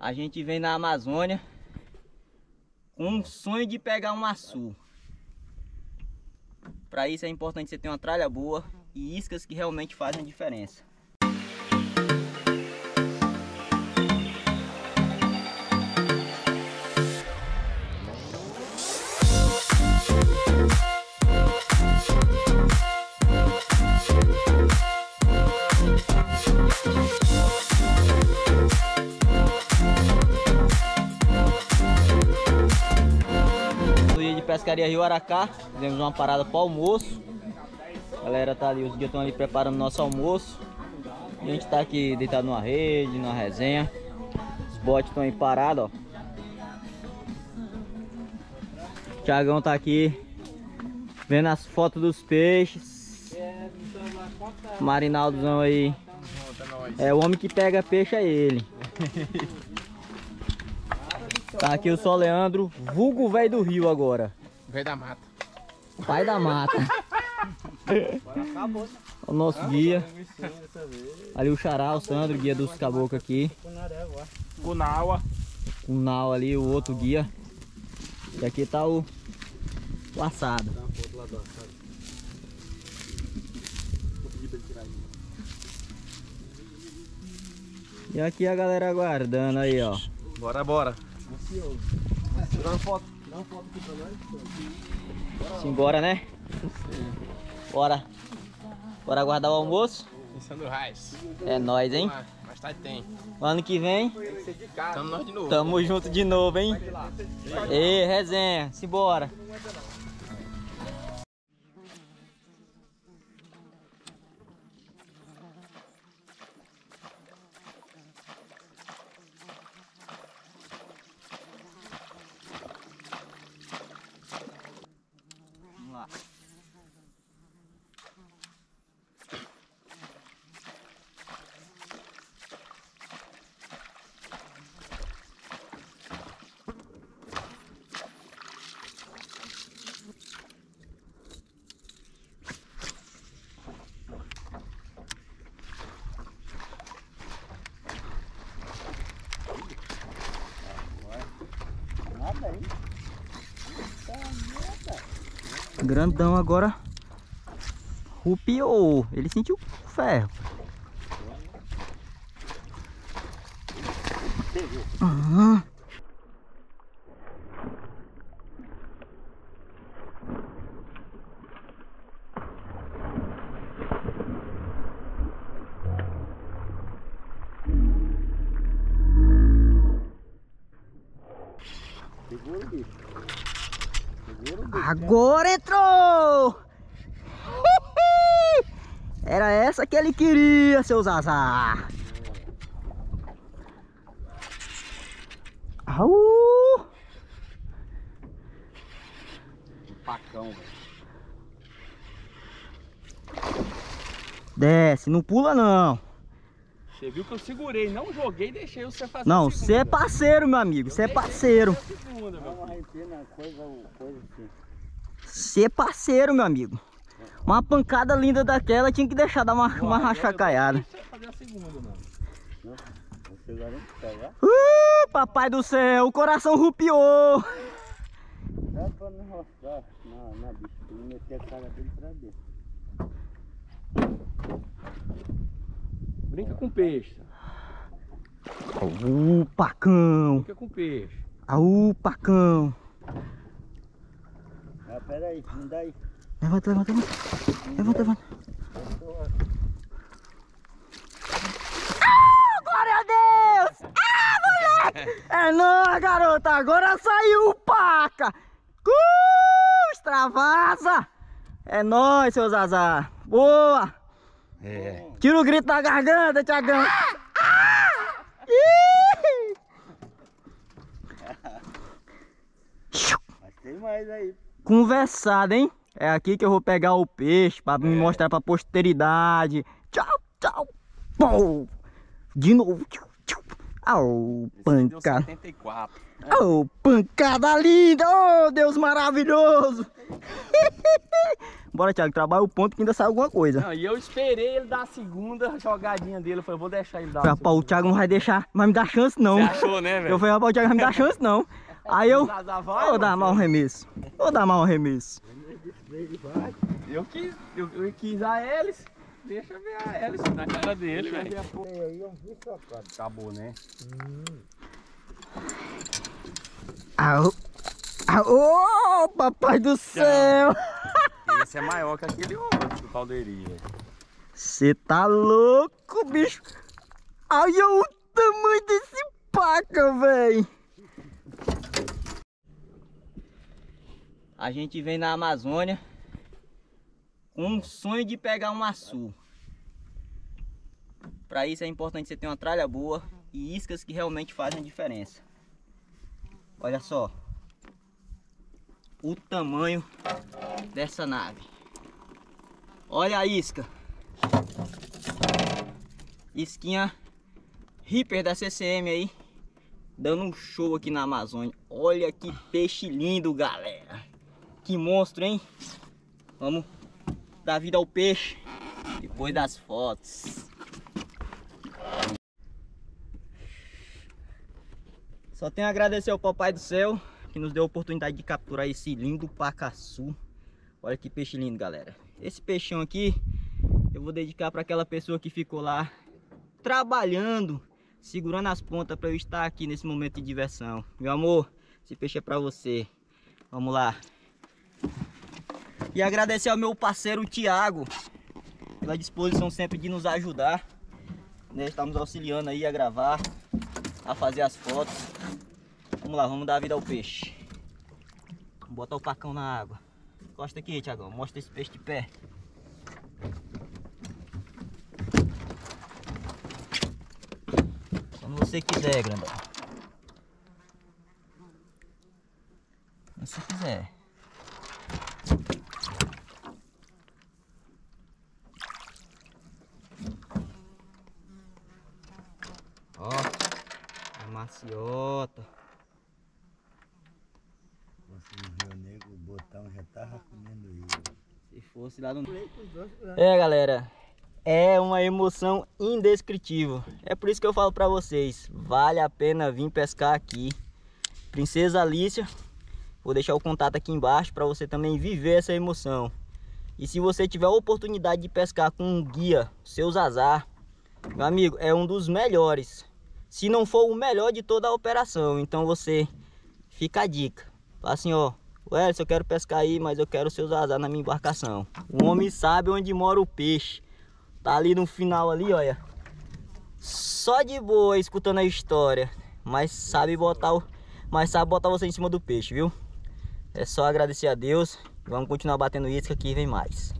A gente vem na Amazônia com um sonho de pegar um açu. Para isso é importante você ter uma tralha boa e iscas que realmente fazem diferença. Pescaria Rio Aracá. Fizemos uma parada para almoço. A galera tá ali, os guias estão ali preparando nosso almoço. E a gente tá aqui deitado numa rede, numa resenha. Os botes estão aí parados, ó. O Thiagão tá aqui vendo as fotos dos peixes. Marinaldozão aí. É o homem que pega peixe é ele. Tá aqui o Sol Leandro, vulgo velho do rio agora. Velho da mata. Pai da mata. o nosso guia. Ali o Xará, o Sandro, guia dos caboclos aqui. O Nau ali, o outro guia. E aqui tá o, o assado. E aqui a galera aguardando aí, ó. Bora, bora. Tirando foto. Dá uma foto aqui pra nós, Simbora, né? Sim. Bora. Bora aguardar o almoço? Pensando Reis. É nóis, hein? Tem. Ano que vem. Tamo nós de novo. Tamo junto de novo, hein? Ei, resenha. Simbora. 영아 Grandão agora rupiou. Ele sentiu ferro. Uhum. Agora entrou! Era essa que ele queria, seu Zazá. Au! Pacão, velho. Desce, não pula não. Você viu que eu segurei, não joguei e deixei você fazer Não, você é parceiro, meu amigo, você é parceiro. Você é parceiro, meu amigo. Uma pancada linda daquela tinha que deixar dar uma, uma rachacaiada. Uh, papai do céu, o coração rupiou. Dá pra não roçar na, na bicha, meter a cara dele pra dentro. Brinca com peixe. Aú, pacão. Brinca com peixe. Aú, pacão. Ah, pera aí, me dá aí. Levanta, levanta, levanta. Levanta, levanta. Ah, glória a Deus! Ah, moleque! É nóis, garota. Agora saiu o paca. Uh, extravasa. É nóis, seu Zazá. Boa. É. Tira o grito da garganta, Tiagão. Ah! Mas tem mais aí. Conversado, hein? É aqui que eu vou pegar o peixe para é. me mostrar pra posteridade. Tchau, tchau. Pum. De novo. Au, Esse aí deu pancada. 74. Oh, pancada linda! Oh, Deus maravilhoso! Bora, Thiago, trabalha o ponto que ainda sai alguma coisa. Não, e eu esperei ele dar a segunda jogadinha dele. Eu falei, vou deixar ele dar Falei, rapaz, o. Thiago não vai deixar, vai me dar chance não. Você achou, né, velho? Eu falei, rapaz, o Thiago não vai me dar chance não. Aí eu, vou dar mal um remesso. Vou dar mal um remesso. Eu quis, eu, eu quis a hélice. Deixa eu ver a hélice na cara dele, velho. Acabou, né? Au, au, oh, papai do céu! Esse é maior que aquele outro do caldeirinho, velho. Você tá louco, bicho? Olha o tamanho desse paca, véi! A gente vem na Amazônia com um sonho de pegar um açu. Para isso é importante você ter uma tralha boa e iscas que realmente fazem a diferença. Olha só o tamanho dessa nave. Olha a isca. Isquinha Reaper da CCM aí. Dando um show aqui na Amazônia. Olha que peixe lindo, galera. Que monstro, hein? Vamos dar vida ao peixe depois das fotos. Só tenho a agradecer ao Papai do Céu que nos deu a oportunidade de capturar esse lindo pacaçu. Olha que peixe lindo, galera. Esse peixão aqui eu vou dedicar para aquela pessoa que ficou lá trabalhando, segurando as pontas para eu estar aqui nesse momento de diversão. Meu amor, esse peixe é para você. Vamos lá. E agradecer ao meu parceiro Tiago pela disposição sempre de nos ajudar. Né? Está nos auxiliando aí a gravar, a fazer as fotos. Vamos lá, vamos dar vida ao peixe. Botar o pacão na água. Encosta aqui, Tiagão. Mostra esse peixe de pé. Quando você quiser, grandão. Quando você quiser. Ó, a maciota. Fosse no Rio Negro, o já tava comendo ele. Se fosse lá no. É, galera. É uma emoção indescritível. É por isso que eu falo pra vocês. Vale a pena vir pescar aqui. Princesa Alicia. Vou deixar o contato aqui embaixo para você também viver essa emoção. E se você tiver a oportunidade de pescar com um guia, seu Zazar, meu amigo, é um dos melhores. Se não for o melhor de toda a operação. Então você fica a dica. Fala assim, ó. Ué, eu quero pescar aí, mas eu quero o seu Zazar na minha embarcação. O homem sabe onde mora o peixe. Tá ali no final ali, olha. Só de boa escutando a história. Mas sabe botar o. Mas sabe botar você em cima do peixe, viu? É só agradecer a Deus. Vamos continuar batendo isca aqui e vem mais.